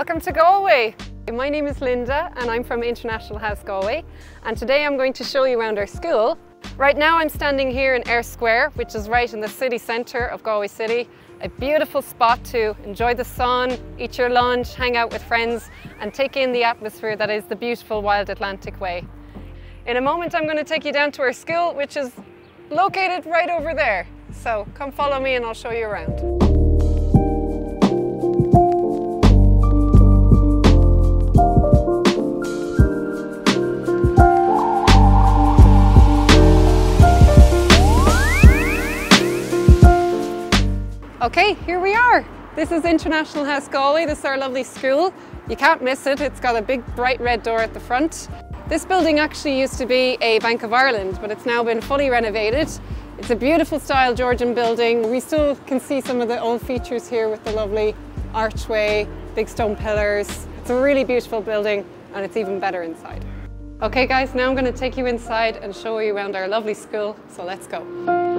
Welcome to Galway. My name is Linda and I'm from International House Galway and today I'm going to show you around our school. Right now I'm standing here in Eyre Square which is right in the city centre of Galway City. A beautiful spot to enjoy the sun, eat your lunch, hang out with friends and take in the atmosphere that is the beautiful Wild Atlantic Way. In a moment I'm going to take you down to our school which is located right over there. So come follow me and I'll show you around. Okay, here we are. This is International House Galway. This is our lovely school. You can't miss it. It's got a big bright red door at the front. This building actually used to be a Bank of Ireland, but it's now been fully renovated. It's a beautiful style Georgian building. We still can see some of the old features here with the lovely archway, big stone pillars. It's a really beautiful building and it's even better inside. Okay guys, now I'm going to take you inside and show you around our lovely school, so let's go.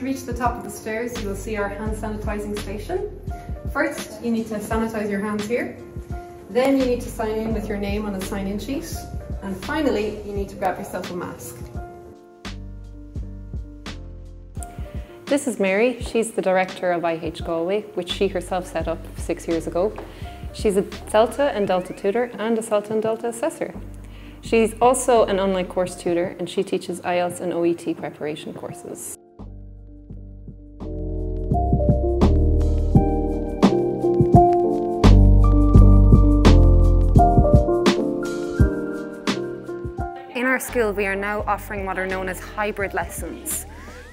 The top of the stairs, you will see our hand sanitizing station. First, you need to sanitize your hands here. Then you need to sign in with your name on a sign-in sheet. And finally, you need to grab yourself a mask. This is Mary. She's the director of IH Galway, which she herself set up six years ago. She's a CELTA and Delta tutor and a CELTA and Delta assessor. She's also an online course tutor and she teaches IELTS and OET preparation courses. Our school, we are now offering what are known as hybrid lessons.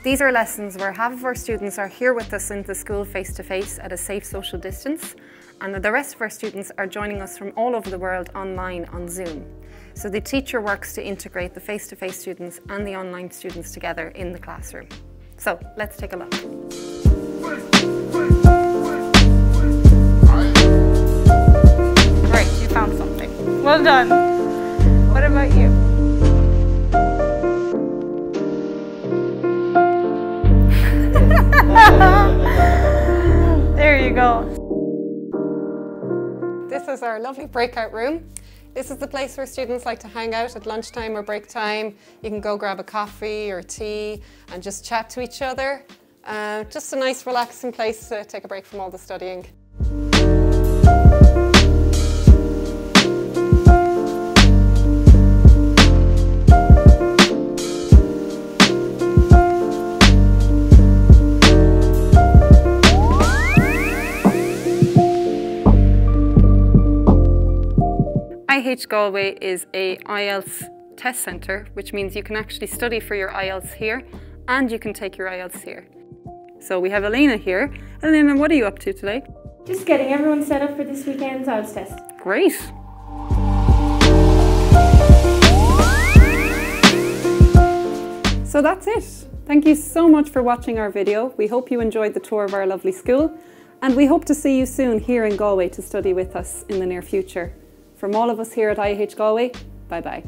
These are lessons where half of our students are here with us in the school face to face at a safe social distance, and the rest of our students are joining us from all over the world online on Zoom. So the teacher works to integrate the face to face students and the online students together in the classroom. So let's take a look. Great, you found something. Well done. What about you? Is our lovely breakout room. This is the place where students like to hang out at lunchtime or break time. You can go grab a coffee or tea and just chat to each other. Uh, just a nice relaxing place to take a break from all the studying. IH Galway is a IELTS test centre, which means you can actually study for your IELTS here and you can take your IELTS here. So we have Elena here. Elena, what are you up to today? Just getting everyone set up for this weekend's IELTS test. Great. So that's it. Thank you so much for watching our video. We hope you enjoyed the tour of our lovely school and we hope to see you soon here in Galway to study with us in the near future. From all of us here at IH Galway, bye bye.